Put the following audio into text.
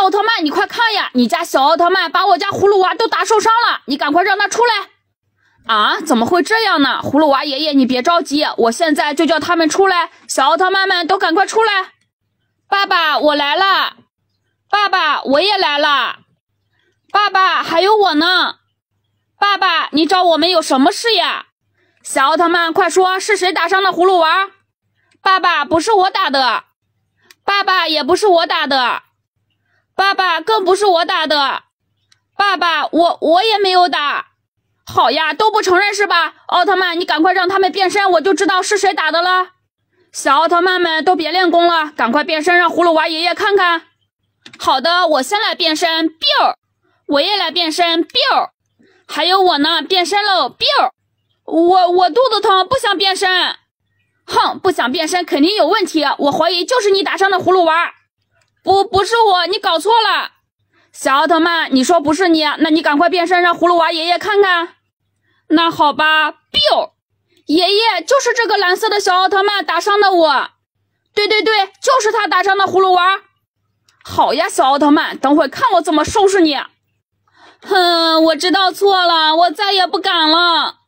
奥特曼，你快看呀！你家小奥特曼把我家葫芦娃都打受伤了，你赶快让他出来！啊，怎么会这样呢？葫芦娃爷爷，你别着急，我现在就叫他们出来。小奥特曼们都赶快出来！爸爸，我来了！爸爸，我也来了！爸爸，还有我呢！爸爸，你找我们有什么事呀？小奥特曼，快说，是谁打伤的葫芦娃？爸爸，不是我打的。爸爸，也不是我打的。爸爸，更不是我打的。爸爸，我我也没有打。好呀，都不承认是吧？奥特曼，你赶快让他们变身，我就知道是谁打的了。小奥特曼们都别练功了，赶快变身，让葫芦娃爷爷看看。好的，我先来变身，biu。我也来变身，biu。还有我呢，变身喽，biu。我我肚子疼，不想变身。哼，不想变身肯定有问题，我怀疑就是你打伤的葫芦娃。不，不是我，你搞错了。小奥特曼，你说不是你，那你赶快变身，让葫芦娃爷爷看看。那好吧，biu，爷爷就是这个蓝色的小奥特曼打伤的我。对对对，就是他打伤的葫芦娃。好呀，小奥特曼，等会看我怎么收拾你。哼，我知道错了，我再也不敢了。